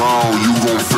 wrong, you gon'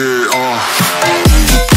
Yeah, uh.